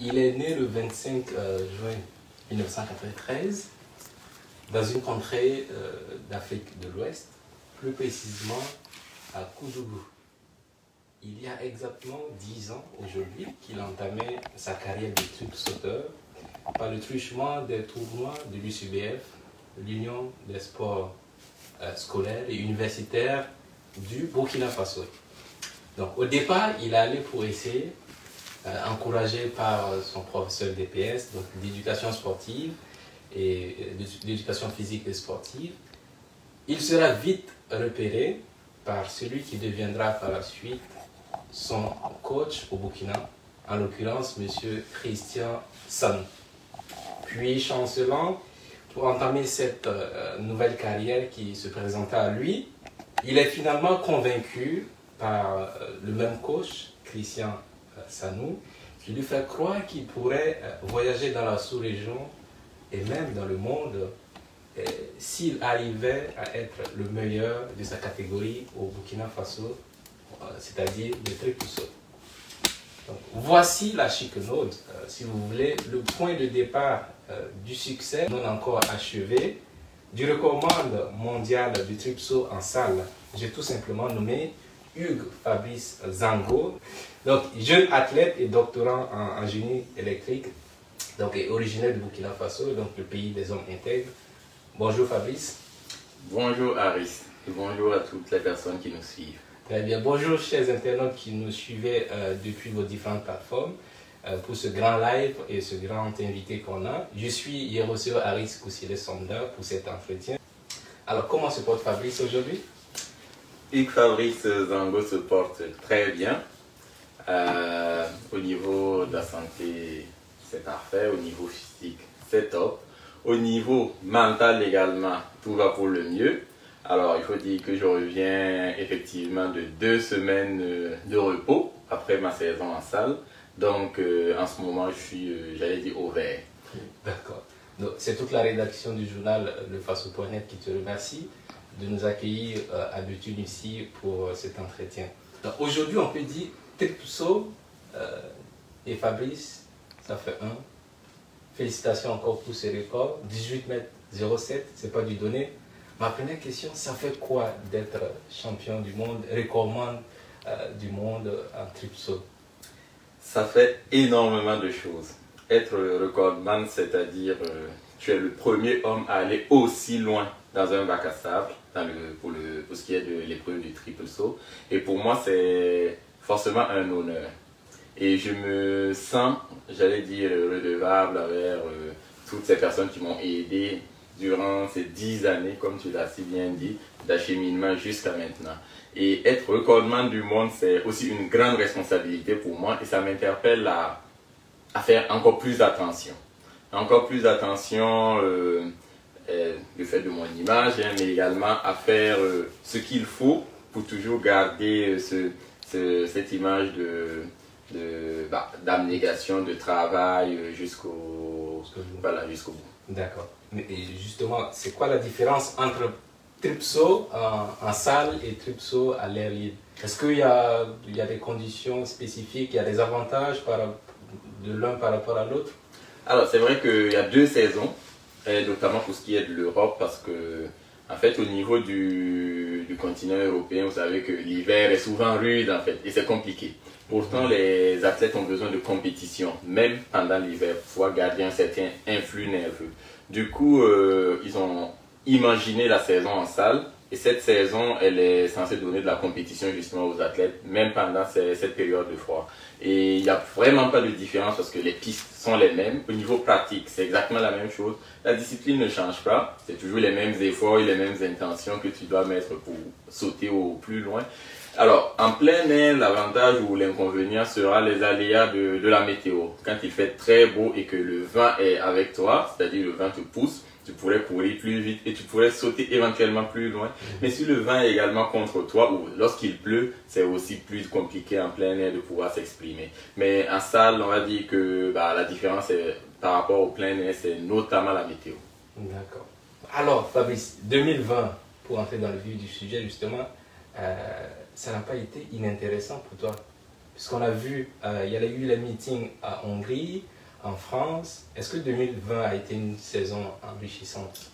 Il est né le 25 euh, juin 1993 dans une contrée euh, d'Afrique de l'Ouest, plus précisément à Koudougou. Il y a exactement 10 ans aujourd'hui qu'il entamait sa carrière de truc sauteur par le truchement des tournois de l'UCBF, l'Union des sports euh, scolaires et universitaires du Burkina Faso. Donc au départ, il allait pour essayer, encouragé par son professeur DPS, donc d'éducation sportive et euh, d'éducation physique et sportive. Il sera vite repéré par celui qui deviendra par la suite son coach au Burkina, en l'occurrence M. Christian San. Puis chancelant, pour entamer cette euh, nouvelle carrière qui se présenta à lui, il est finalement convaincu par euh, le même coach, Christian euh, Sanou, qui lui fait croire qu'il pourrait voyager dans la sous-région et même dans le monde s'il arrivait à être le meilleur de sa catégorie au Burkina Faso, c'est-à-dire le triple saut. voici la chic note, si vous voulez, le point de départ euh, du succès non encore achevé du record mondial du tripso en salle. J'ai tout simplement nommé Hugues Fabrice Zango, donc jeune athlète et doctorant en, génie électrique, donc originaire de Burkina Faso, donc le pays des hommes intègres. Bonjour Fabrice. Bonjour Aris et bonjour à toutes les personnes qui nous suivent. Très bien. Bonjour chers internautes qui nous suivez euh, depuis vos différentes plateformes. Euh, pour ce grand live et ce grand invité qu'on a. Je suis Yeroseo Aris Koussile Sonda pour cet entretien. Alors, comment se porte Fabrice aujourd'hui? Hugues Fabrice Zango se porte très bien. Euh, au niveau de la santé, c'est parfait. Au niveau physique, c'est top. Au niveau mental également, tout va pour le mieux. Alors, il faut dire que je reviens effectivement de deux semaines de repos après ma saison en salle. Donc, euh, en ce moment, je suis, euh, j'allais dire, au vert. D'accord. C'est toute la rédaction du journal euh, Le Faso.net qui te remercie de nous accueillir à Béthune ici pour cet entretien. Aujourd'hui, on peut dire Tripso et Fabrice, ça fait un. Félicitations encore pour ce record. 18 mètres 07, c'est pas du donné. Ma première question, ça fait quoi d'être champion du monde, recordman du monde en Tripso ça fait énormément de choses. Être recordman, c'est-à-dire euh, tu es le premier homme à aller aussi loin dans un bac à sable pour, le, pour ce qui est de l'épreuve du triple saut. Et pour moi, c'est forcément un honneur. Et je me sens, j'allais dire, redevable envers euh, toutes ces personnes qui m'ont aidé durant ces dix années, comme tu l'as si bien dit, d'acheminement jusqu'à maintenant. Et être recordman du monde, c'est aussi une grande responsabilité pour moi et ça m'interpelle à, faire encore plus attention. Encore plus attention euh, le fait de mon image, hein, mais également à faire euh, ce qu'il faut pour toujours garder ce, cette image de bah, d'abnégation, de, travail jusqu'au voilà, jusqu'au bout. D'accord. Et justement, c'est quoi la différence entre Tripso en, salle et Tripso à l'air libre? Est-ce qu'il y a, il y a des conditions spécifiques, il y a des avantages par, de l'un par rapport à l'autre? Alors, c'est vrai qu'il y a deux saisons, notamment pour ce qui est de l'Europe, parce que, en fait, au niveau du, du continent européen, vous savez que l'hiver est souvent rude, en fait, et c'est compliqué. Pourtant, les athlètes ont besoin de compétition, même pendant l'hiver, pour pouvoir garder un certain influx nerveux. Du coup, euh, ils ont imaginé la saison en salle. Et cette saison, elle est censée donner de la compétition justement aux athlètes, même pendant cette période de froid. Et il n'y a vraiment pas de différence parce que les pistes sont les mêmes. Au niveau pratique, c'est exactement la même chose. La discipline ne change pas. C'est toujours les mêmes efforts et les mêmes intentions que tu dois mettre pour sauter au plus loin. Alors, en plein air, l'avantage ou l'inconvénient sera les aléas de, de, la météo. Quand il fait très beau et que le vent est avec toi, c'est-à-dire le vent te pousse, tu pourrais courir plus vite et tu pourrais sauter éventuellement plus loin. Mais si le vent est également contre toi ou lorsqu'il pleut, c'est aussi plus compliqué en plein air de pouvoir s'exprimer. Mais en salle, on va dire que bah, la différence par rapport au plein air, c'est notamment la météo. D'accord. Alors, Fabrice, 2020, pour entrer dans le vif du sujet, justement, euh, ça n'a pas été inintéressant pour toi. puisqu'on a vu, il y a eu les meetings à Hongrie, en France. Est-ce que 2020 a été une saison enrichissante?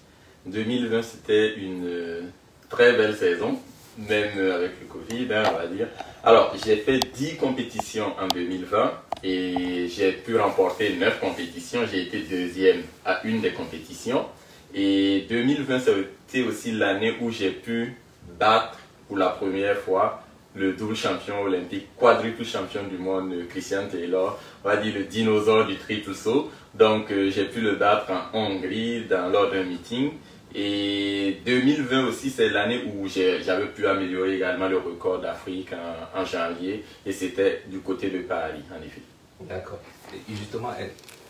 2020, c'était une très belle saison, même avec le Covid, hein, on va dire. Alors, j'ai fait 10 compétitions en 2020 et j'ai pu remporter 9 compétitions. J'ai été deuxième à une des compétitions. Et 2020, ça a été aussi l'année où j'ai pu battre pour la première fois le double champion olympique, quadruple champion du monde, Christian Taylor, on va dire le dinosaure du triple saut. Donc euh, j'ai pu le battre en Hongrie dans, lors d'un meeting. Et 2020 aussi, c'est l'année où j'avais pu améliorer également le record d'Afrique en, janvier. Et c'était du côté de Paris, en effet. D'accord. Et justement,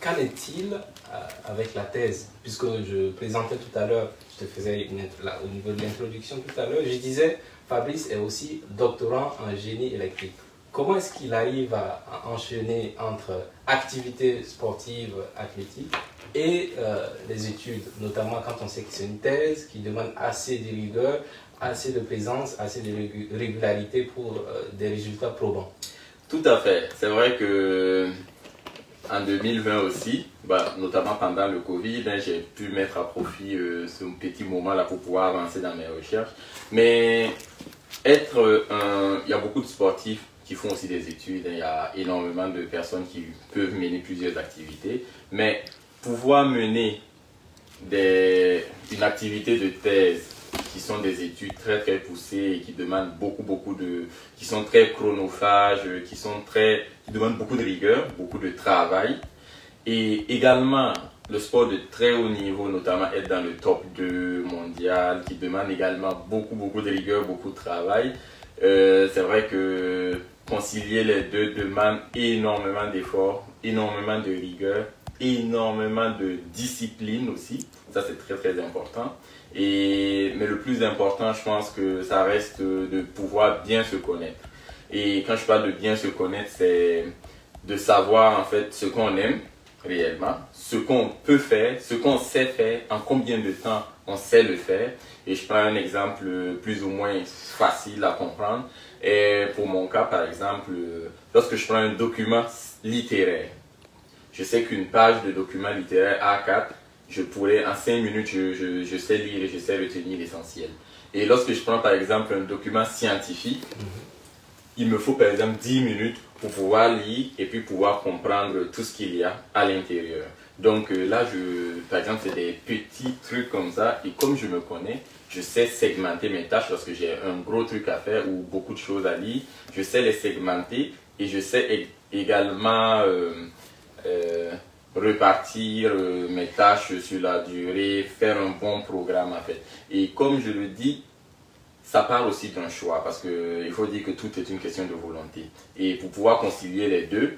qu'en est-il euh, avec la thèse? Puisque je présentais tout à l'heure, je te faisais une, au niveau de l'introduction tout à l'heure, je disais Fabrice est aussi doctorant en génie électrique. Comment est-ce qu'il arrive à, enchaîner entre activités sportives, athlétiques et euh, les études, notamment quand on sait que c'est une thèse qui demande assez de rigueur, assez de présence, assez de régularité pour euh, des résultats probants? Tout à fait. C'est vrai que en 2020 aussi, bah, notamment pendant le Covid, hein, j'ai pu mettre à profit euh, ce petit moment-là pour pouvoir avancer dans mes recherches. Mais être euh, un... Il y a beaucoup de sportifs qui font aussi des études, hein. il y a énormément de personnes qui peuvent mener plusieurs activités, mais pouvoir mener des... une activité de thèse qui sont des études très très poussées et qui demandent beaucoup beaucoup de qui sont très chronophages, qui sont très qui demandent beaucoup de rigueur, beaucoup de travail et également le sport de très haut niveau, notamment être dans le top 2 mondial, qui demande également beaucoup, beaucoup de rigueur, beaucoup de travail. Euh, c'est vrai que concilier les deux demande énormément d'efforts, énormément de rigueur, énormément de discipline aussi. Ça, c'est très, très important. Et, mais le plus important, je pense que ça reste de pouvoir bien se connaître. Et quand je parle de bien se connaître, c'est de savoir en fait ce qu'on aime réellement, ce qu'on peut faire, ce qu'on sait faire, en combien de temps on sait le faire. Et je prends un exemple plus ou moins facile à comprendre. Et pour mon cas, par exemple, lorsque je prends un document littéraire, je sais qu'une page de document littéraire A4, je pourrais, en 5 minutes, je, sais lire et je sais retenir l'essentiel. Et lorsque je prends par exemple un document scientifique, il me faut par exemple 10 minutes pour pouvoir lire et puis pouvoir comprendre tout ce qu'il y a à l'intérieur. Donc euh, là, je, par exemple, c'est des petits trucs comme ça et comme je me connais, je sais segmenter mes tâches lorsque j'ai un gros truc à faire ou beaucoup de choses à lire. Je sais les segmenter et je sais également euh, euh, repartir mes tâches sur la durée, faire un bon programme en fait. Et comme je le dis, ça part aussi d'un choix parce qu'il faut dire que tout est une question de volonté. Et pour pouvoir concilier les deux,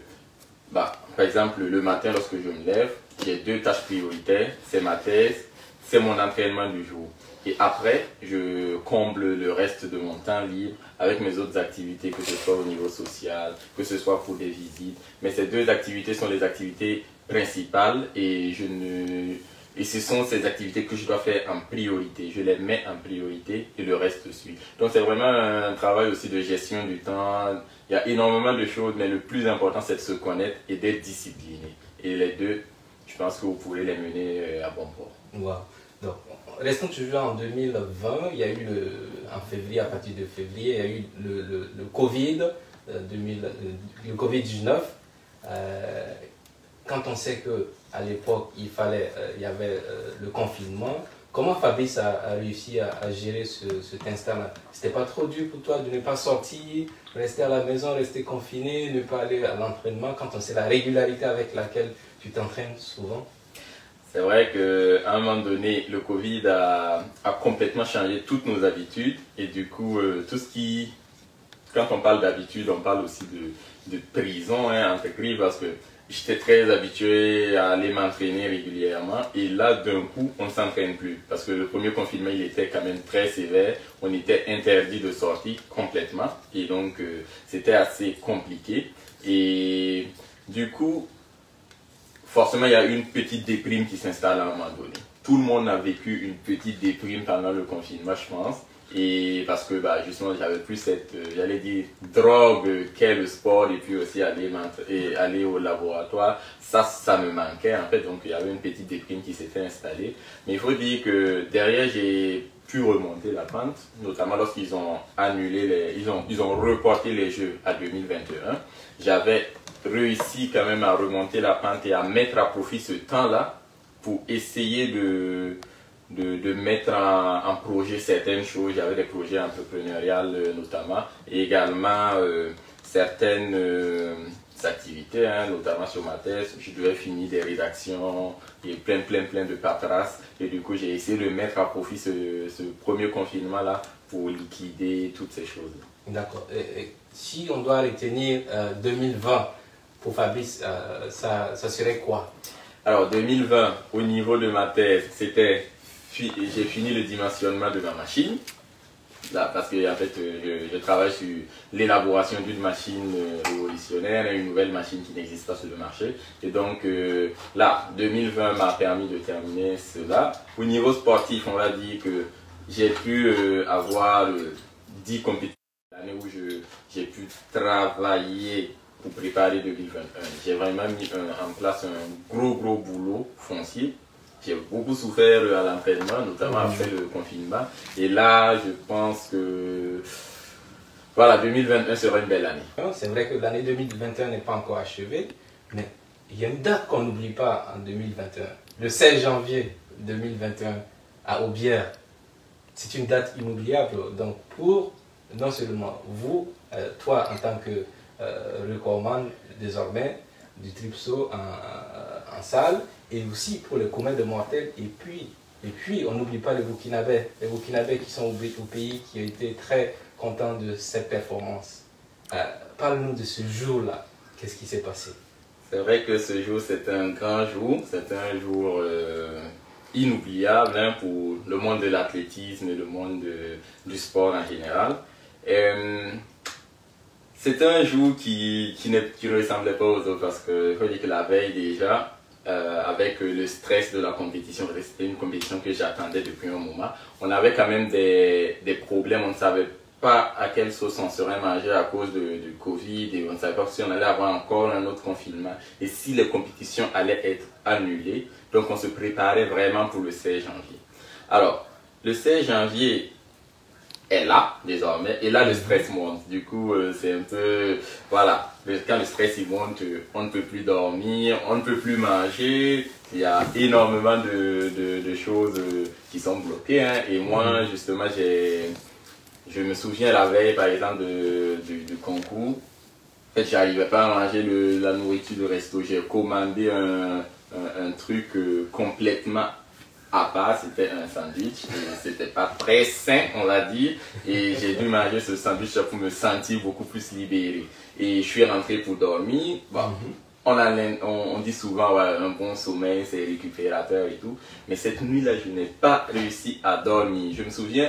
bah, par exemple, le matin, lorsque je me lève, j'ai deux tâches prioritaires. C'est ma thèse, c'est mon entraînement du jour. Et après, je comble le reste de mon temps libre avec mes autres activités, que ce soit au niveau social, que ce soit pour des visites. Mais ces deux activités sont les activités principales et je ne et ce sont ces activités que je dois faire en priorité. Je les mets en priorité et le reste suit. Donc c'est vraiment un travail aussi de gestion du temps. Il y a énormément de choses, mais le plus important c'est de se connaître et d'être discipliné. Et les deux, je pense que vous pourrez les mener euh, à bon port. Wow. Donc, restons toujours en 2020. Il y a eu le, en février, à partir de février, il y a eu le, le, Covid, 2000, euh, le Covid-19. Euh, quand on sait que à l'époque il fallait, euh, il y avait euh, le confinement, comment Fabrice a, réussi à, gérer ce, cet instant-là? C'était pas trop dur pour toi de ne pas sortir, rester à la maison, rester confiné, ne pas aller à l'entraînement quand on sait la régularité avec laquelle tu t'entraînes souvent? C'est vrai qu'à un moment donné, le Covid a, complètement changé toutes nos habitudes et du coup, euh, tout ce qui, quand on parle d'habitude, on parle aussi de, prison, hein, entre parce que j'étais très habitué à aller m'entraîner régulièrement et là d'un coup on ne s'entraîne plus. Parce que le premier confinement il était quand même très sévère. On était interdit de sortir complètement. Et donc euh, c'était assez compliqué. Et du coup forcément il y a une petite déprime qui s'installe à un moment donné. Tout le monde a vécu une petite déprime pendant le confinement je pense Et parce que bah, justement, j'avais plus cette, euh, j'allais dire, drogue qu'est le sport et puis aussi aller, aller au laboratoire. Ça, ça me manquait en fait. Donc il y avait une petite déprime qui s'était installée. Mais il faut dire que derrière, j'ai pu remonter la pente, notamment lorsqu'ils ont annulé les, ils ont, ils ont reporté les jeux à 2021. J'avais réussi quand même à remonter la pente et à mettre à profit ce temps-là pour essayer de, de, de mettre en, projet certaines choses. J'avais des projets entrepreneuriales euh, notamment et également euh, certaines euh, activités, hein, notamment sur ma thèse. Je devais finir des rédactions et plein, plein, plein de paperasses. Et du coup, j'ai essayé de mettre à profit ce, ce premier confinement-là pour liquider toutes ces choses. D'accord. Si on doit retenir 2020 pour Fabrice, ça, ça serait quoi? Alors 2020, au niveau de ma thèse, c'était j'ai fini le dimensionnement de ma machine. Là, parce que fait, euh, je, travaille sur l'élaboration d'une machine euh, révolutionnaire, une nouvelle machine qui n'existe pas sur le marché. Et donc euh, là, 2020 m'a permis de terminer cela. Au niveau sportif, on va dire que j'ai pu avoir 10 compétitions l'année où j'ai pu travailler pour préparer 2021. J'ai vraiment mis en place un gros, gros boulot foncier. J'ai beaucoup souffert à l'entraînement, notamment après le confinement. Et là, je pense que voilà, 2021 sera une belle année. C'est vrai que l'année 2021 n'est pas encore achevée, mais il y a une date qu'on n'oublie pas en 2021. Le 16 janvier 2021 à Aubière. C'est une date inoubliable. Donc pour non seulement vous, euh, toi en tant que euh, désormais du tripso en, salle et aussi pour le commun de mortels. Et puis, et puis on n'oublie pas les Burkinabés, les Burkinabés qui sont au, pays, qui ont été très contents de cette performance. Euh, parle-nous de ce jour-là. Qu'est-ce qui s'est passé? C'est vrai que ce jour, c'est un grand jour. C'est un jour euh, inoubliable hein, pour le monde de l'athlétisme et le monde du sport en général. C'était un jour qui, ne, ressemblait pas aux autres parce que, faut dire que la veille déjà, euh, avec le stress de la compétition, c'était une compétition que j'attendais depuis un moment, on avait quand même des, des problèmes, on ne savait pas à quelle sauce on serait mangé à cause de, du Covid et on ne savait pas si on allait avoir encore un autre confinement et si les compétitions allaient être annulées. Donc on se préparait vraiment pour le 16 janvier. Alors, le 16 janvier, est là désormais et là le stress monte. Du coup, euh, c'est un peu voilà, quand le stress il monte, euh, on ne peut plus dormir, on ne peut plus manger. Il y a énormément de, de, choses euh, qui sont bloquées. Hein. Et moi, mhm. justement, je me souviens la veille, par exemple, de, du, concours. En fait, j'arrivais pas à manger le, la nourriture de resto. J'ai commandé un, un, un truc complètement à part, c'était un sandwich. C'était pas très sain, on l'a dit. Et j'ai dû manger ce sandwich pour me sentir beaucoup plus libéré. Et je suis rentré pour dormir. Bon, mhm. on, a, on, dit souvent un bon sommeil, c'est récupérateur et tout. Mais cette nuit-là, je n'ai pas réussi à dormir. Je me souviens,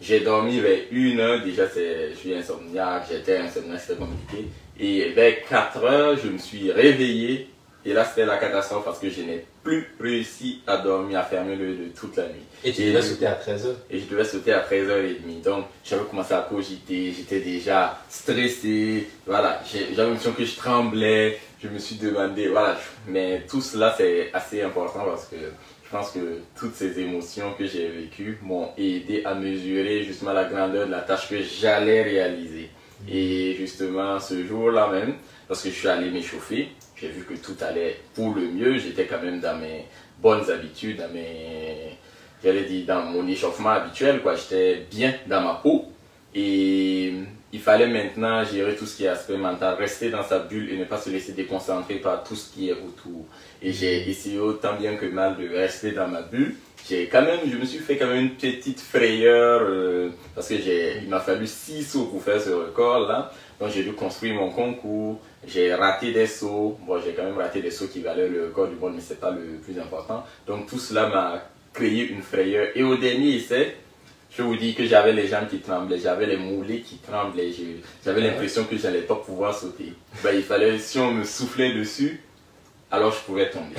j'ai dormi vers une heure. Déjà, je suis insomniaque, j'étais insomniaque, c'était compliqué. Et vers 4 heures, je me suis réveillé et là, c'était la catastrophe parce que je n'ai plus réussi à dormir, à fermer le de toute la nuit. Et tu devais sauter à 13h Et je devais sauter à 13h30. Donc, j'avais commencé à cogiter, j'étais déjà stressé. Voilà, j'avais l'impression que je tremblais. Je me suis demandé, voilà. Mais tout cela, c'est assez important parce que je pense que toutes ces émotions que j'ai vécues m'ont aidé à mesurer justement la grandeur de la tâche que j'allais réaliser. Et justement, ce jour-là même, lorsque je suis allé m'échauffer, j'ai vu que tout allait pour le mieux. J'étais quand même dans mes bonnes habitudes, dans mes, j'allais dire, dans mon échauffement habituel, quoi. J'étais bien dans ma peau. Et il fallait maintenant gérer tout ce qui est aspect mental, rester dans sa bulle et ne pas se laisser déconcentrer par tout ce qui est autour. Et j'ai essayé autant bien que mal de rester dans ma bulle. J'ai quand même, je me suis fait quand même une petite frayeur euh, parce que j'ai, il m'a fallu six sauts pour faire ce record là. Donc j'ai dû construire mon concours, j'ai raté des sauts. Bon, j'ai quand même raté des sauts qui valaient le record du monde, mais c'est pas le plus important. Donc tout cela m'a créé une frayeur. Et au dernier essai, je vous dis que j'avais les jambes qui tremblaient, j'avais les moulets qui tremblaient, j'avais l'impression que j'allais pas pouvoir sauter. Ben, il fallait, si on me soufflait dessus, alors je pouvais tomber.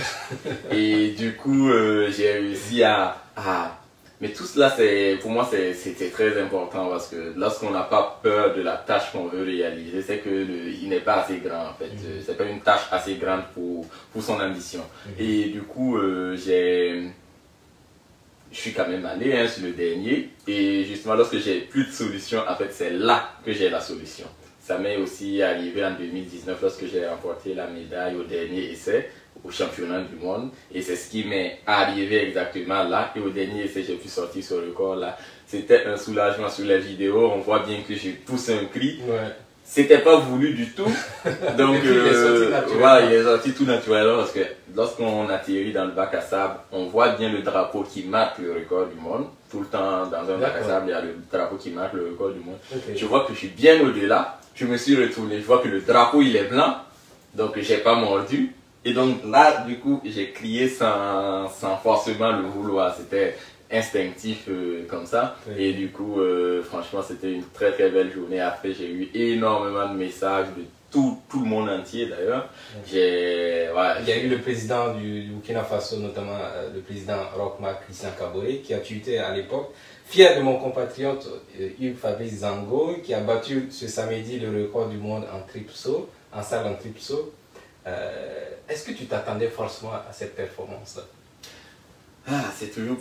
Et du coup, euh, j'ai réussi à, à, Mais tout cela, c'est, pour moi, c'était très important parce que lorsqu'on n'a pas peur de la tâche qu'on veut réaliser, c'est que le- il n'est pas assez grand en fait. Euh, C'est pas une tâche assez grande pour, pour son ambition. Mhm. Et du coup, euh, j'ai, je suis quand même allé hein, sur le dernier. Et justement, lorsque j'ai plus de solution, en fait, c'est là que j'ai la solution. Ça m'est aussi arrivé en 2019 lorsque j'ai remporté la médaille au dernier essai au championnat du monde. Et c'est ce qui m'est arrivé exactement là. Et au dernier essai, j'ai pu sortir ce record là. C'était un soulagement sur les vidéos. On voit bien que j'ai poussé un cri. Ouais. C'était pas voulu du tout. Donc, Et puis, il est sorti euh, il est sorti tout naturellement parce que lorsqu'on atterrit dans le bac à sable, on voit bien le drapeau qui marque le record du monde. Tout le temps, dans un bac à sable, il y a le drapeau qui marque le record du monde. Je vois que je suis bien au-delà. Je me suis retourné. Je vois que le drapeau, il est blanc. Donc, j'ai pas mordu. Et donc, là, du coup, j'ai crié sans, sans forcément le vouloir. C'était instinctif euh, comme ça. Oui. Et du coup, euh, franchement, c'était une très très belle journée. Après, j'ai eu énormément de messages de tout, tout le monde entier d'ailleurs. Il y a eu le président du, du Burkina Faso, notamment euh, le président Rochma Christian Kabore, qui a tweeté à l'époque Fier de mon compatriote Hugues Fabrice Zango, qui a battu ce samedi le record du monde en triple saut, en salle en triple saut. Euh, Est-ce que tu t'attendais forcément à cette performance-là? Ah, c'est toujours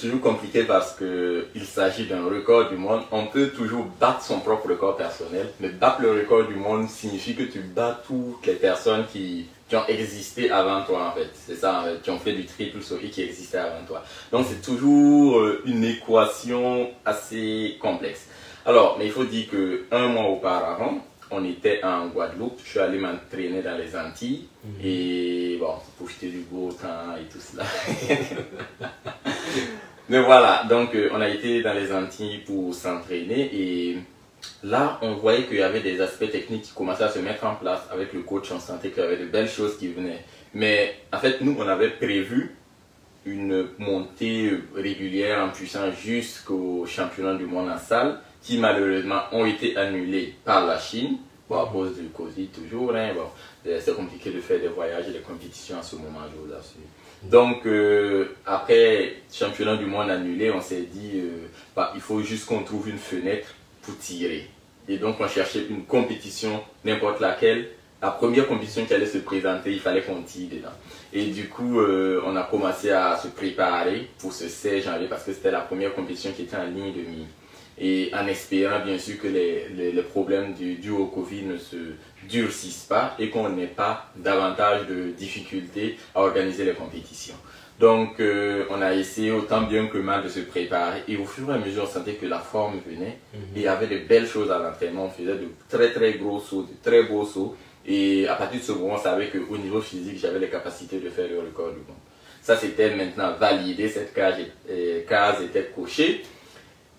toujours compliqué parce que il s'agit d'un record du monde. On peut toujours battre son propre record personnel, mais battre le record du monde signifie que tu bats toutes les personnes qui, ont existé avant toi en fait. C'est ça, en fait, qui ont fait du triple saut qui existaient avant toi. Donc c'est toujours euh, une équation assez complexe. Alors, mais il faut dire que un mois auparavant, on était en Guadeloupe. Je suis allé m'entraîner dans les Antilles et bon, pour profiter du beau temps et tout cela. Mais voilà, donc euh, on a été dans les Antilles pour s'entraîner et là on voyait qu'il y avait des aspects techniques qui commençaient à se mettre en place avec le coach, on sentait qu'il y avait de belles choses qui venaient. Mais en fait nous on avait prévu une montée régulière en puissance jusqu'au championnat du monde en salle qui malheureusement ont été annulés par la Chine. Bon, à cause du Covid toujours, hein, bon, euh, c'est compliqué de faire des voyages et des compétitions à ce moment je vous assure. Donc, euh, après championnat du monde annulé, on s'est dit, euh, bah, il faut juste qu'on trouve une fenêtre pour tirer. Et donc, on cherchait une compétition, n'importe laquelle. La première compétition qui allait se présenter, il fallait qu'on tire dedans. Et du coup, euh, on a commencé à se préparer pour ce 16 janvier parce que c'était la première compétition qui était en ligne de mire. Et en espérant bien sûr que les, les, les problèmes du, du au Covid ne se durcissent pas et qu'on n'ait pas davantage de difficultés à organiser les compétitions. Donc, euh, on a essayé autant bien que mal de se préparer et au fur et à mesure, on sentait que la forme venait et il y avait de belles choses à l'entraînement. On faisait de très très gros sauts, de très beaux sauts et à partir de ce moment, on savait qu'au niveau physique, j'avais les capacités de faire le record du monde. Ça, c'était maintenant validé, cette case, euh, case était cochée.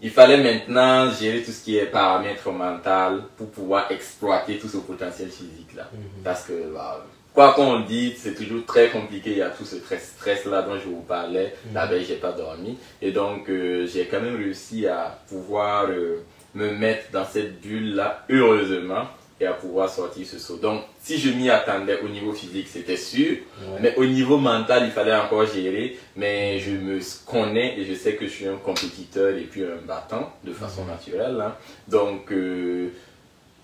Il fallait maintenant gérer tout ce qui est paramètres mental pour pouvoir exploiter tout ce potentiel physique-là. Parce que, bah, quoi qu'on dise, c'est toujours très compliqué. Il y a tout ce stress-là dont je vous parlais. La veille, j'ai pas dormi. Et donc, euh, j'ai quand même réussi à pouvoir euh, me mettre dans cette bulle-là, heureusement, et à pouvoir sortir ce saut. Donc, si je m'y attendais au niveau physique, c'était sûr. Ouais. Mais au niveau mental, il fallait encore gérer. Mais je me connais et je sais que je suis un compétiteur et puis un battant de façon naturelle. hein. Donc, euh,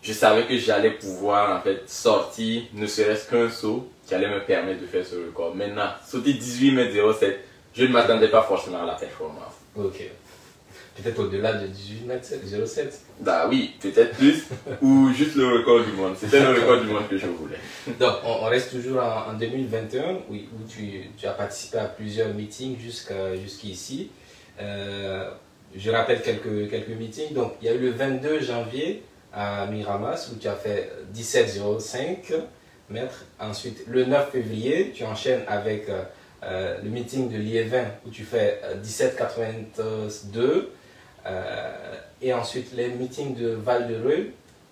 je savais que j'allais pouvoir en fait sortir ne serait-ce qu'un saut qui allait me permettre de faire ce record. Maintenant, sauter 18 mètres 07, je ne m'attendais pas forcément à la performance. Ok. Peut-être au-delà de 18 mètres 07. Bah oui, peut-être plus, ou juste le record du monde. C'était le record du monde que je voulais. Donc, on, on reste toujours en, en 2021, oui, où tu, tu as participé à plusieurs meetings jusqu'à jusqu'ici. Euh, je rappelle quelques, quelques meetings. Donc, il y a eu le 22 janvier à Miramas, où tu as fait 17,05 mètres. Ensuite, le 9 février, tu enchaînes avec euh, euh, le meeting de Liévin, où tu fais euh, 17,82. Euh, et ensuite, les meetings de Val-de-Reuil,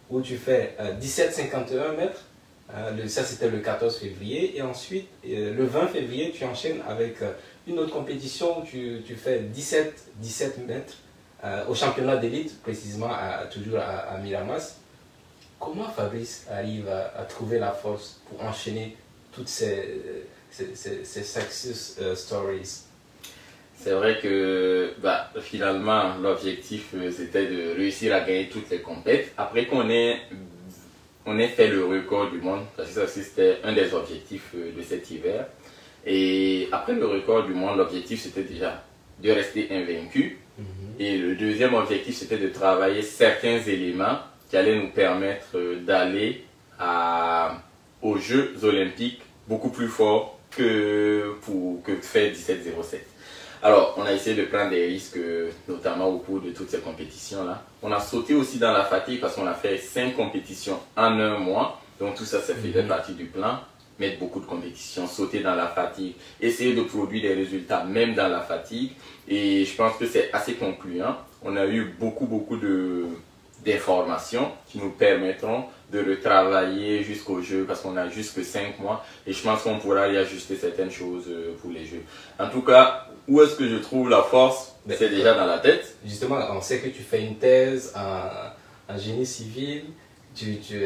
où tu fais euh, 17,51 mètres. Euh, ça, c'était le 14 février. Et ensuite, euh, le 20 février, tu enchaînes avec euh, une autre compétition où tu, fais 17, 17 mètres euh, au championnat d'élite, précisément toujours à, Miramas. Comment Fabrice arrive à, trouver la force pour enchaîner toutes ces, ces, ces- ces success euh, stories? C'est vrai que bah, finalement, l'objectif, euh, c'était de réussir à gagner toutes les compétitions. Après qu'on ait, on ait fait le record du monde, parce que ça c'était un des objectifs euh, de cet hiver. Et après le record du monde, l'objectif c'était déjà de rester invaincu. Mhm. Et le deuxième objectif, c'était de travailler certains éléments qui allaient nous permettre euh, d'aller aux Jeux olympiques beaucoup plus fort que pour que faire 17-07. Alors, on a essayé de prendre des risques, notamment au cours de toutes ces compétitions-là. On a sauté aussi dans la fatigue parce qu'on a fait cinq compétitions en un mois. Donc tout ça, ça faisait Mhm. partie du plan. Mettre beaucoup de compétitions, sauter dans la fatigue, essayer de produire des résultats même dans la fatigue. Et je pense que c'est assez concluant. On a eu beaucoup, beaucoup de d'informations qui nous permettront de retravailler jusqu'au jeu parce qu'on a jusque 5 mois et je pense qu'on pourra y ajuster certaines choses euh, pour les jeux. En tout cas, où est-ce que je trouve la force? C'est déjà dans la tête. Justement, on sait que tu fais une thèse en, génie civil. Tu, tu,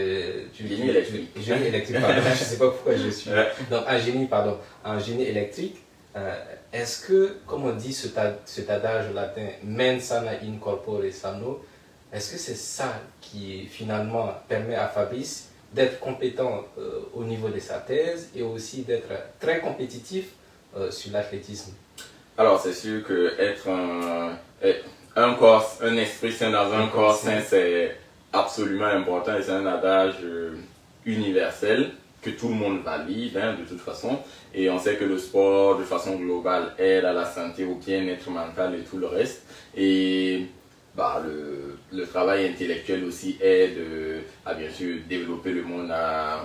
tu, Génie électrique. tu- génie électrique, pardon. je ne sais pas pourquoi je suis. Donc, en génie, pardon, en génie électrique, euh, est-ce que, comme on dit cet adage latin, mens sana in corpore sano, est-ce que c'est ça qui finalement permet à Fabrice d'être compétent euh, au niveau de sa thèse et aussi d'être très compétitif euh, sur l'athlétisme? Alors c'est sûr que être un, être un corps, un esprit sain dans un Un corps sain. c'est absolument important et c'est un adage euh, universel que tout le monde valide hein, de toute façon. Et on sait que le sport, de façon globale, aide à la santé, au bien-être mental et tout le reste. Et bah, le, travail intellectuel aussi aide euh, à bien sûr développer le monde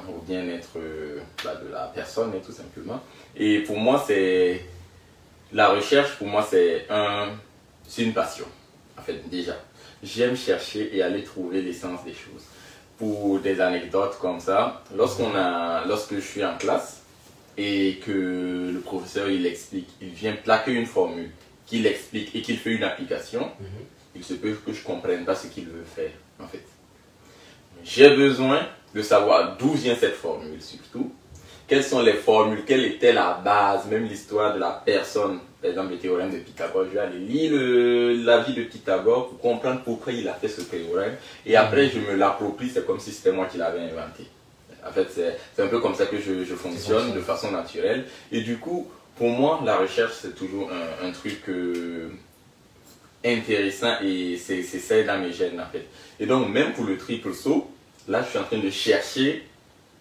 au bien-être euh, bah, de la personne, hein, tout simplement. Et pour moi, c'est la recherche, pour moi, c'est un, c'est une passion. En fait, déjà, j'aime chercher et aller trouver l'essence des choses. Pour des anecdotes comme ça, lorsqu'on a, lorsque je suis en classe et que le professeur il explique, il vient plaquer une formule, qu'il explique et qu'il fait une application, il se peut que je comprenne pas ce qu'il veut faire, en fait. J'ai besoin de savoir d'où vient cette formule, surtout. Quelles sont les formules, quelle était la base, même l'histoire de la personne. Par exemple, le théorème de Pythagore, je vais aller lire la vie de Pythagore pour comprendre pourquoi il a fait ce théorème. Et après, je me l'approprie, c'est comme si c'était moi qui l'avais inventé. En fait, c'est un peu comme ça que je, fonctionne de façon naturelle. Et du coup, pour moi, la recherche, c'est toujours un, truc intéressant et c'est ça dans mes gènes en fait. Et donc même pour le triple saut, là je suis en train de chercher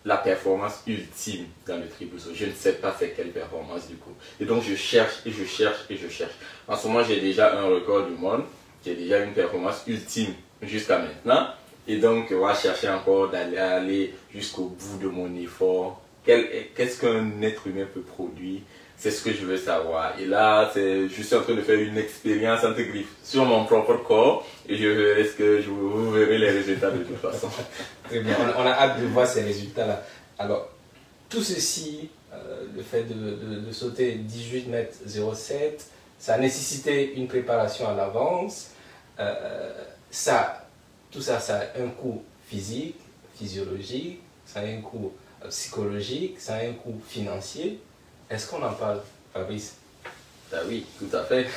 la performance ultime dans le triple saut. Je ne sais pas c'est quelle performance du coup. Et donc je cherche et je cherche et je cherche. En ce moment j'ai déjà un record du monde, j'ai déjà une performance ultime jusqu'à maintenant. Et donc on va chercher encore d'aller aller jusqu'au bout de mon effort. Qu'est-ce qu'un être humain peut produire c'est ce que je veux savoir. Et là, je suis en train de faire une expérience entre griffes sur mon propre corps et je verrai ce que vous, verrez les résultats de toute façon. Très bien, on, a hâte de voir ces résultats-là. Alors, tout ceci, euh, le fait de, sauter 18 mètres 07, ça a nécessité une préparation à l'avance. Euh, ça, tout ça, ça a un coût physique, physiologique, ça a un coût psychologique, ça a un coût financier. Est-ce qu'on en parle, Fabrice? Ah oui, tout à fait.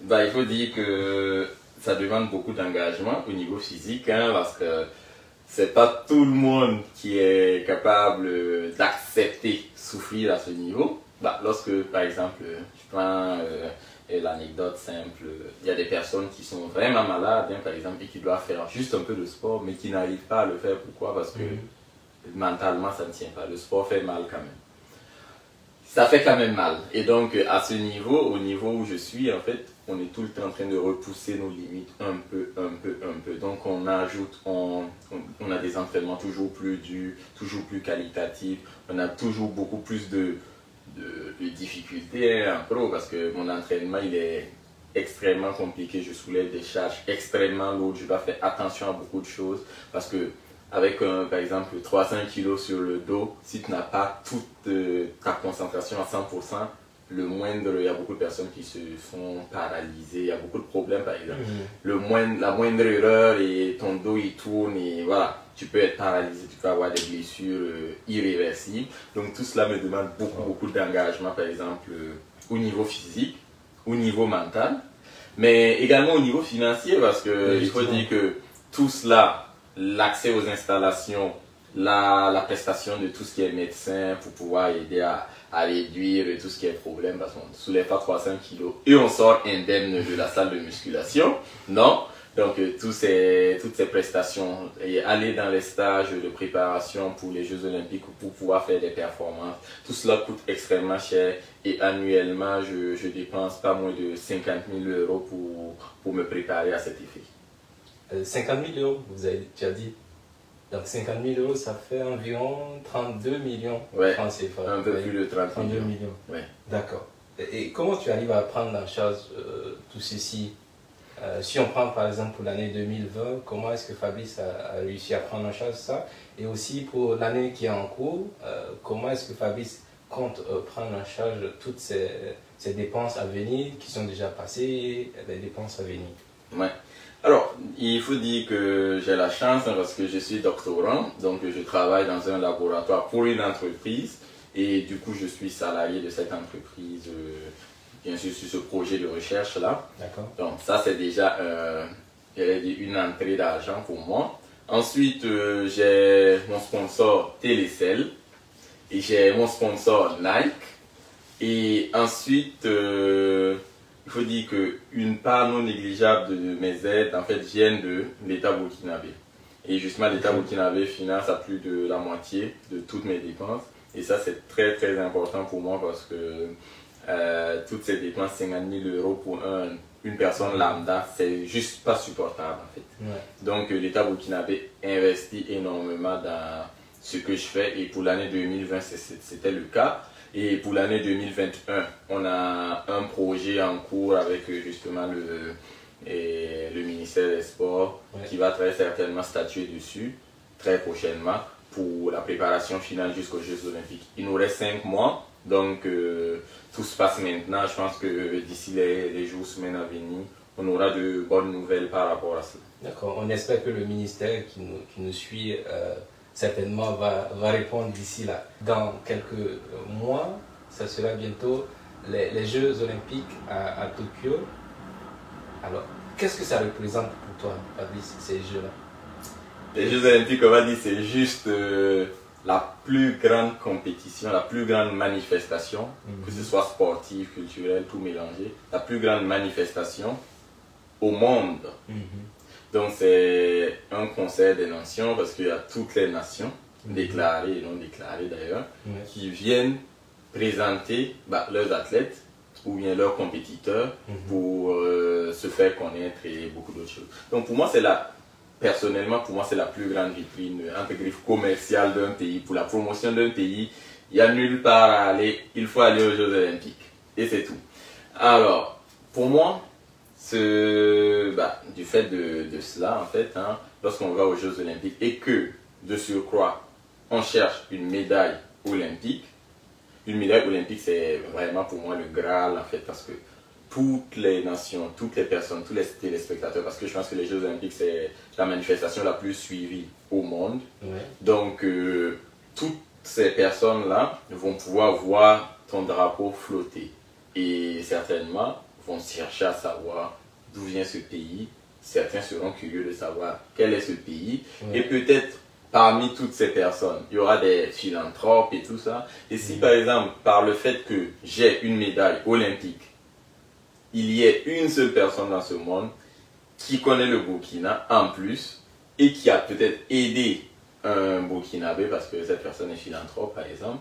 Bah, il faut dire que ça demande beaucoup d'engagement au niveau physique, hein, parce que c'est pas tout le monde qui est capable euh, d'accepter souffrir à ce niveau. Bah, lorsque, par exemple, je prends euh, l'anecdote simple, il y a des personnes qui sont vraiment malades, hein, par exemple, et qui doivent faire juste un peu de sport, mais qui n'arrivent pas à le faire. Pourquoi? Parce que mentalement, ça ne tient pas. Le sport fait mal quand même ça fait quand même mal. Et donc, à ce niveau, au niveau où je suis, en fait, on est tout le temps en train de repousser nos limites un peu, un peu, un peu. Donc, on ajoute, on, on, a des entraînements toujours plus durs, toujours plus qualitatifs. On a toujours beaucoup plus de, de, de difficultés hein, en pro parce que mon entraînement, il est extrêmement compliqué. Je soulève des charges extrêmement lourdes. Je dois faire attention à beaucoup de choses parce que avec un, par exemple 300 kg sur le dos, si tu n'as pas toute euh, ta concentration à 100%, le moindre, il y a beaucoup de personnes qui se font paralyser, il y a beaucoup de problèmes par exemple. Le moindre, la moindre erreur et ton dos il tourne et voilà, tu peux être paralysé, tu peux avoir des blessures euh, irréversibles. Donc tout cela me demande beaucoup, beaucoup d'engagement par exemple euh, au niveau physique, au niveau mental, mais également au niveau financier parce que il faut dire que tout cela, l'accès aux installations, la, la prestation de tout ce qui est médecin pour pouvoir aider à, à réduire tout ce qui est problème parce qu'on ne soulève pas 300 kilos et on sort indemne de la salle de musculation. Non. Donc, euh, ces, toutes ces prestations et aller dans les stages de préparation pour les Jeux Olympiques pour pouvoir faire des performances, tout cela coûte extrêmement cher et annuellement, je, je dépense pas moins de 50 000 euros pour, pour me préparer à cet effet. 50 euh, 000 euros, vous avez déjà dit donc 50 000 euros, ça fait environ 32 millions ouais, francs CFA. Un peu plus de 32 millions. Ouais. D'accord. Et, comment tu arrives à prendre en charge euh, tout ceci? Euh, Si on prend par exemple pour l'année 2020, comment est-ce que Fabrice a, réussi à prendre en charge ça? Et aussi pour l'année qui est en cours, euh, comment est-ce que Fabrice compte prendre en charge toutes ces, ces, dépenses à venir qui sont déjà passées, les dépenses à venir? Ouais. Alors, il faut dire que j'ai la chance hein, parce que je suis doctorant, donc je travaille dans un laboratoire pour une entreprise et du coup je suis salarié de cette entreprise, euh, bien sûr sur ce projet de recherche là. D'accord. Donc ça c'est déjà euh, une entrée d'argent pour moi. Ensuite euh, j'ai mon sponsor Telecel et j'ai mon sponsor Nike et ensuite il faut dire qu'une part non négligeable de mes aides, en fait, viennent de l'État burkinabé. Et justement, l'État burkinabé finance à plus de la moitié de toutes mes dépenses. Et ça, c'est très, très important pour moi parce que euh, toutes ces dépenses, 50 000 euros pour une personne lambda, c'est juste pas supportable, en fait. Donc, euh, l'État burkinabé investit énormément dans ce que je fais. Et pour l'année 2020, c'était le cas. Et pour l'année 2021, on a un projet en cours avec euh, justement le, et le ministère des Sports qui va très certainement statuer dessus très prochainement pour la préparation finale jusqu'aux Jeux Olympiques. Il nous reste cinq mois, donc euh, tout se passe maintenant. Je pense que d'ici les, les, jours, semaines à venir, on aura de bonnes nouvelles par rapport à cela. D'accord. On espère que le ministère qui nous, qui nous suit euh, certainement va, va répondre d'ici là. Dans quelques mois, ça sera bientôt les, les Jeux olympiques à, à Tokyo. Alors, qu'est-ce que ça représente pour toi, Fabrice, ces Jeux-là? Les Jeux olympiques, on va dire, c'est juste euh, la plus grande compétition, la plus grande manifestation, que ce soit sportive, culturelle, tout mélangé, la plus grande manifestation au monde. Mhm. Donc c'est un concert des nations parce qu'il y a toutes les nations, déclarées et non déclarées d'ailleurs, qui viennent présenter bah, leurs athlètes ou bien leurs compétiteurs mhm. pour euh, se faire connaître et beaucoup d'autres choses. Donc pour moi c'est la personnellement pour moi c'est la plus grande vitrine entre griffes commerciale d'un pays pour la promotion d'un pays. Il n'y a nulle part à aller, il faut aller aux Jeux Olympiques et c'est tout. Alors pour moi ce, bah, du fait de, de, cela, en fait, hein, lorsqu'on va aux Jeux Olympiques et que, de surcroît, on cherche une médaille olympique, une médaille olympique, c'est vraiment pour moi le Graal, en fait, parce que toutes les nations, toutes les personnes, tous les téléspectateurs, parce que je pense que les Jeux Olympiques, c'est la manifestation la plus suivie au monde. Donc, euh, toutes ces personnes-là vont pouvoir voir ton drapeau flotter. Et certainement, vont chercher à savoir d'où vient ce pays. Certains seront curieux de savoir quel est ce pays. Et peut-être parmi toutes ces personnes, il y aura des philanthropes et tout ça. Et si par exemple, par le fait que j'ai une médaille olympique, il y ait une seule personne dans ce monde qui connaît le Burkina en plus et qui a peut-être aidé un Burkinabé parce que cette personne est philanthrope par exemple,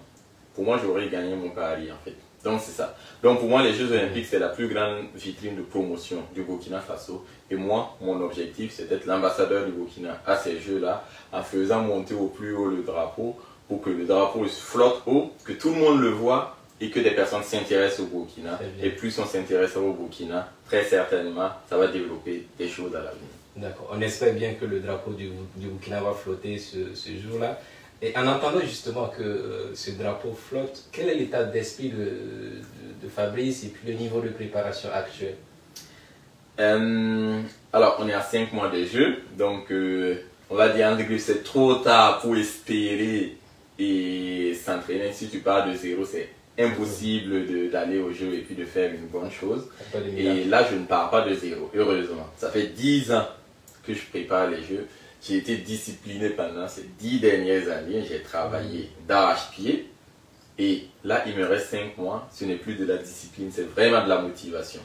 pour moi j'aurais gagné mon pari en fait. Donc c'est ça. Donc pour moi, les Jeux Olympiques, c'est la plus grande vitrine de promotion du Burkina Faso. Et moi, mon objectif, c'est d'être l'ambassadeur du Burkina à ces Jeux-là, en faisant monter au plus haut le drapeau, pour que le drapeau flotte haut, que tout le monde le voit et que des personnes s'intéressent au Burkina. Et plus on s'intéresse au Burkina, très certainement, ça va développer des choses à l'avenir. D'accord. On espère bien que le drapeau du, Burkina va flotter ce, ce jour-là. Et en entendant justement que euh, ce drapeau flotte, quel est l'état d'esprit de, Fabrice et puis le niveau de préparation actuel? Euh, Alors, on est à 5 mois de jeu, donc euh, on va dire que c'est trop tard pour espérer et s'entraîner. Si tu pars de zéro, c'est impossible d'aller au jeu et puis de faire une bonne chose. Et là, je ne pars pas de zéro, heureusement. Ça fait 10 ans que je prépare les jeux. J'ai été discipliné pendant ces 10 dernières années. J'ai travaillé d'arrache-pied. Et là, il me reste 5 mois. Ce n'est plus de la discipline, c'est vraiment de la motivation.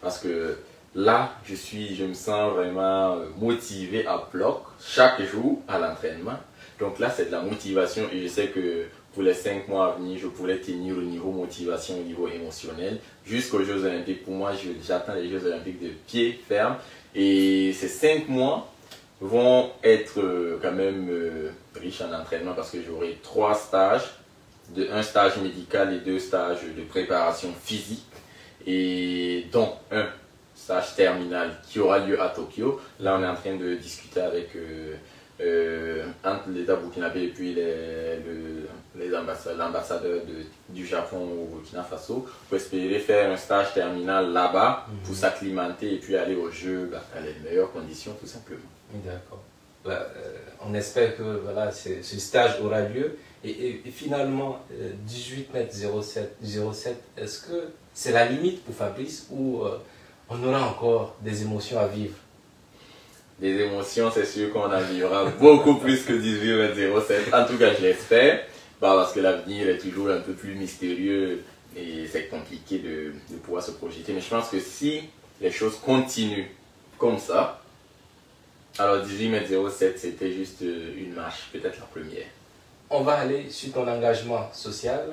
Parce que là, je, suis, je me sens vraiment euh, motivé à bloc chaque jour à l'entraînement. Donc là, c'est de la motivation et je sais que pour les 5 mois à venir, je pourrais tenir au niveau motivation, au niveau émotionnel. Jusqu'aux Jeux Olympiques, pour moi, j'attends les Jeux Olympiques de pied ferme. Et ces 5 mois vont être euh, quand même euh, riches en entraînement parce que j'aurai trois stages, de, un stage médical et deux stages de préparation physique. Et dont un stage terminal qui aura lieu à Tokyo. Là, on est en train de discuter avec euh, euh, entre l'État burkinabé et puis les, le- les l'ambassadeur de- du Japon au Burkina Faso pour espérer faire un stage terminal là-bas pour s'acclimater et puis aller au jeu bah, dans les meilleures conditions tout simplement. D'accord. Là, euh, on espère que voilà, ce stage aura lieu. Et, finalement, euh, 18 mètres 07, 07 est-ce que c'est la limite pour Fabrice ou euh, on aura encore des émotions à vivre? Des émotions, c'est sûr qu'on en vivra beaucoup plus que 18,07. En tout cas, je l'espère. Bah, parce que l'avenir est toujours un peu plus mystérieux et c'est compliqué de pouvoir se projeter. Mais je pense que si les choses continuent comme ça, alors 18,07 c'était juste euh, une marche, peut-être la première. On va aller sur ton engagement social,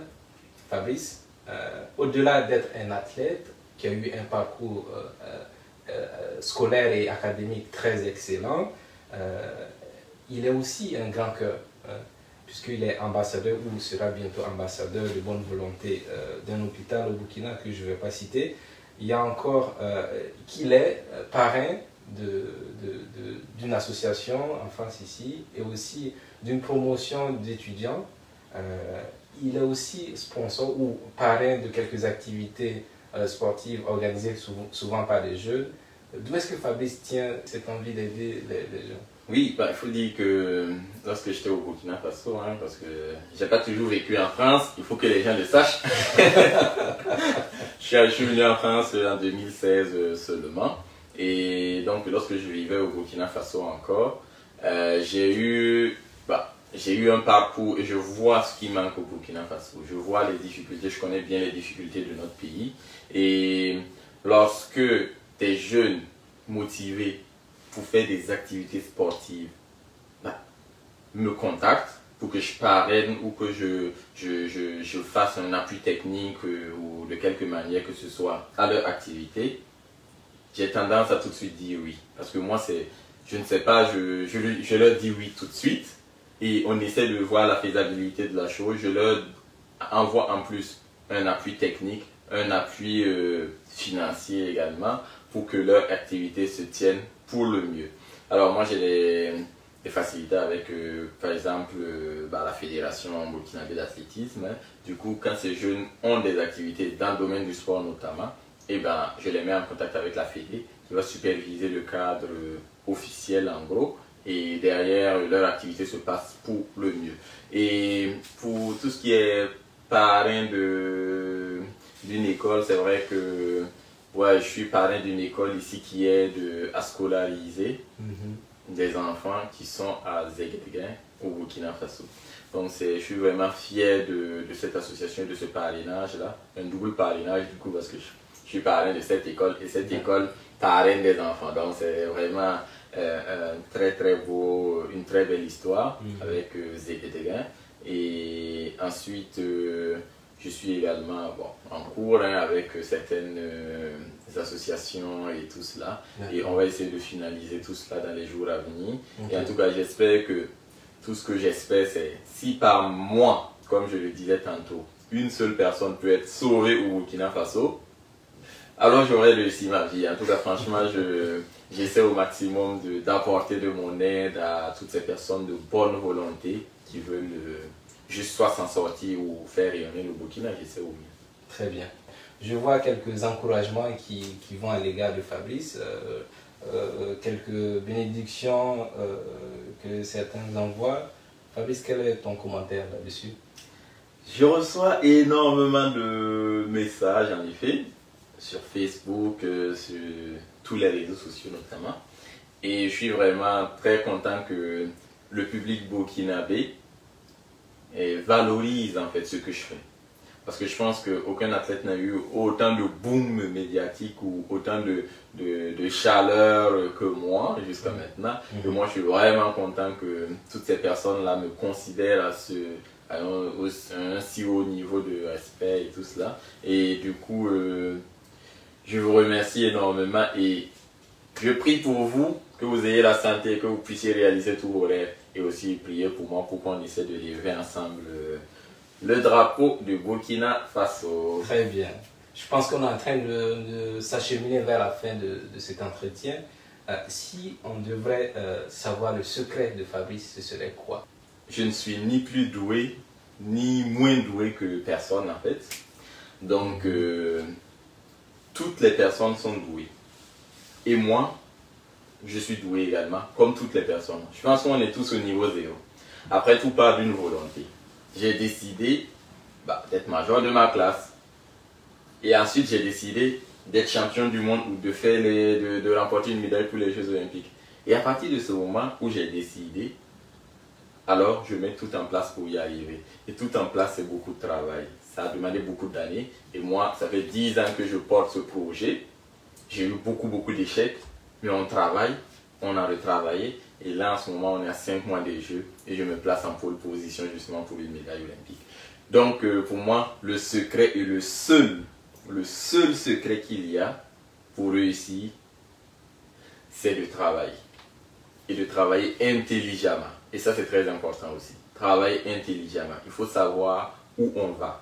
Fabrice. Euh, Au-delà d'être un athlète qui a eu un parcours euh, scolaire et académique très excellent, il est aussi un grand cœur, hein, puisqu'il est ambassadeur ou sera bientôt ambassadeur de bonne volonté d'un hôpital au Burkina que je ne vais pas citer. Il y a encore qu'il est parrain d'une association en France ici et aussi d'une promotion d'étudiants. Euh, il est aussi sponsor ou parrain de quelques activités euh, sportives organisées souvent, souvent par des jeunes. D'où est-ce que Fabrice tient cette envie d'aider les, les gens? Oui, bah, il faut dire que lorsque j'étais au Burkina Faso, hein, parce que j'ai pas toujours vécu en France, il faut que les gens le sachent. je, suis, je suis venu en France en 2016 euh, seulement. Et donc, lorsque je vivais au Burkina Faso encore, euh, j'ai eu, bah, eu un parcours et je vois ce qui manque au Burkina Faso. Je vois les difficultés, je connais bien les difficultés de notre pays. Et lorsque des jeunes motivés pour faire des activités sportives bah, me contactent pour que je parraine ou que je, je, je, je fasse un appui technique euh, ou de quelque manière que ce soit à leur activité, j'ai tendance à tout de suite dire oui. Parce que moi, c'est, je ne sais pas, je, je, leur dis oui tout de suite et on essaie de voir la faisabilité de la chose. Je leur envoie en plus un appui technique, un appui euh, financier également pour que leur activité se tienne pour le mieux. Alors moi j'ai des, des facilités avec euh, par exemple euh, bah, la fédération burkinabé d'athlétisme. hein. Du coup quand ces jeunes ont des activités dans le domaine du sport notamment, et ben, je les mets en contact avec la fédé qui va superviser le cadre officiel en gros et derrière leur activité se passe pour le mieux. Et pour tout ce qui est parrain de d'une école, c'est vrai que ouais, je suis parrain d'une école ici qui aide à scolariser des enfants qui sont à Zegueguin au Burkina Faso. Donc c'est, je suis vraiment fier de, de cette association et de ce parrainage-là, un double parrainage du coup parce que je, je suis parrain de cette école et cette école parraine des enfants. Donc c'est vraiment euh, un très très beau, une très belle histoire Mhm. avec euh, Zegueguin. Et ensuite, euh, je suis également bon, en cours hein, avec certaines euh, associations et tout cela. Et on va essayer de finaliser tout cela dans les jours à venir. Et en tout cas, j'espère que tout ce que j'espère, c'est si par moi, comme je le disais tantôt, une seule personne peut être sauvée au Burkina Faso, alors j'aurais réussi ma vie. En tout cas, franchement, je, j'essaie au maximum de, d'apporter de mon aide à toutes ces personnes de bonne volonté qui veulent euh, juste soit s'en sortir ou faire rayonner le Burkina. J'essaie au mieux. Très bien. Je vois quelques encouragements qui, qui vont à l'égard de Fabrice, euh, euh, quelques bénédictions euh, que certains envoient. Fabrice, quel est ton commentaire là-dessus? Je reçois énormément de messages, en effet, sur Facebook, euh, sur tous les réseaux sociaux notamment. Et je suis vraiment très content que le public burkinabé eh, valorise en fait ce que je fais. Parce que je pense qu'aucun athlète n'a eu autant de boom médiatique ou autant de, de, chaleur que moi jusqu'à maintenant. Et moi, je suis vraiment content que toutes ces personnes-là me considèrent à, ce, à un, si haut niveau de respect et tout cela. Et du coup, euh, je vous remercie énormément et je prie pour vous que vous ayez la santé, que vous puissiez réaliser tous vos rêves et aussi prier pour moi pour qu'on essaie de lever ensemble euh, le drapeau de Burkina Faso. Très bien. Je pense qu'on est en train de, s'acheminer vers la fin de, cet entretien. Euh, si on devrait euh, savoir le secret de Fabrice, ce serait quoi? Je ne suis ni plus doué, ni moins doué que personne en fait. Donc, toutes les personnes sont douées. Et moi, je suis doué également, comme toutes les personnes. Je pense qu'on est tous au niveau zéro. Après, tout part d'une volonté. J'ai décidé bah, d'être major de ma classe. Et ensuite, j'ai décidé d'être champion du monde ou de, faire de, de remporter une médaille pour les Jeux Olympiques. Et à partir de ce moment où j'ai décidé, alors je mets tout en place pour y arriver. Et tout en place, c'est beaucoup de travail. Ça a demandé beaucoup d'années. Et moi, ça fait 10 ans que je porte ce projet. J'ai eu beaucoup, beaucoup d'échecs mais on travaille, on a retravaillé. Et là, en ce moment, on est à 5 mois des Jeux et je me place en pole position justement pour une médaille olympique. Donc, euh, pour moi, le secret est le seul, le seul secret qu'il y a pour réussir, c'est de travailler. Et de travailler intelligemment. Et ça, c'est très important aussi. Travailler intelligemment. Il faut savoir où on va.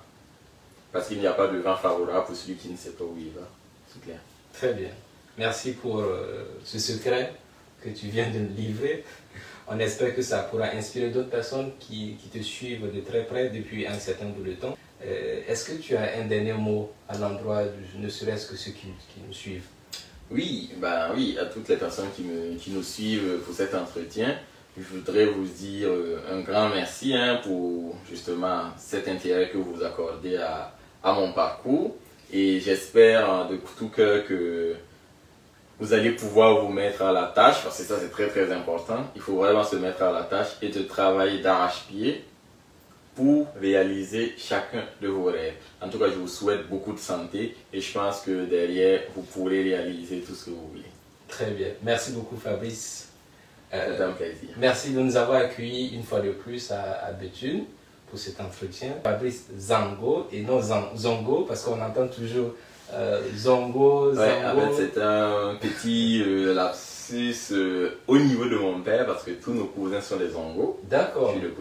Parce qu'il n'y a pas de vent favorable pour celui qui ne sait pas où il va. C'est clair. Très bien. Merci pour euh, ce secret que tu viens de livrer. On espère que ça pourra inspirer d'autres personnes qui, te suivent de très près depuis un certain bout de temps. Euh, est-ce que tu as un dernier mot à l'endroit, ne serait-ce que ceux qui, nous suivent? Oui, ben oui, à toutes les personnes qui, me, qui nous suivent pour cet entretien, je voudrais vous dire euh, un grand merci hein, pour justement cet intérêt que vous accordez à, à mon parcours. Et j'espère de tout cœur que vous allez pouvoir vous mettre à la tâche, parce que ça c'est très très important. Il faut vraiment se mettre à la tâche et de travailler d'arrache-pied pour réaliser chacun de vos rêves. En tout cas, je vous souhaite beaucoup de santé et je pense que derrière, vous pourrez réaliser tout ce que vous voulez. Très bien. Merci beaucoup Fabrice. Euh, c'est un plaisir. Merci de nous avoir accueillis une fois de plus à, à Béthune pour cet entretien. Fabrice Zango et non Zango parce qu'on entend toujours euh, Zongo, Zongo. c'est un petit euh, lapsus euh, au niveau de mon père parce que tous nos cousins sont des Zongo. D'accord. Je suis de.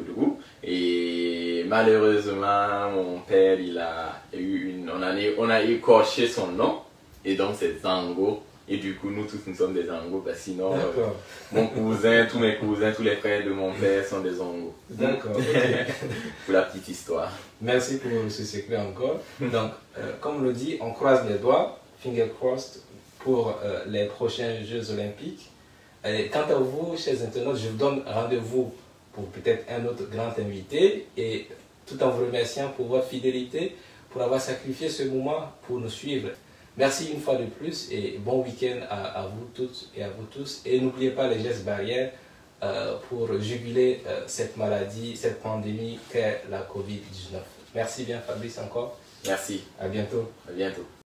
Et malheureusement, mon père, il a eu une. On a, on a écorché son nom. Et donc, c'est Zango et du coup, nous tous, nous sommes des Angos. Bah, sinon, euh, mon cousin, tous mes cousins, tous les frères de mon père sont des Angos. D'accord. pour la petite histoire. Merci pour ce secret encore. Donc, euh, comme on le dit, on croise les doigts, finger crossed, pour euh, les prochains Jeux Olympiques. Et quant à vous, chers internautes, je vous donne rendez-vous pour peut-être un autre grand invité. Et tout en vous remerciant pour votre fidélité, pour avoir sacrifié ce moment pour nous suivre. Merci une fois de plus et bon week-end à, vous toutes et à vous tous. Et n'oubliez pas les gestes barrières euh, pour juguler euh, cette maladie, cette pandémie qu'est la COVID-19. Merci bien Fabrice encore. Merci. À bientôt. À bientôt.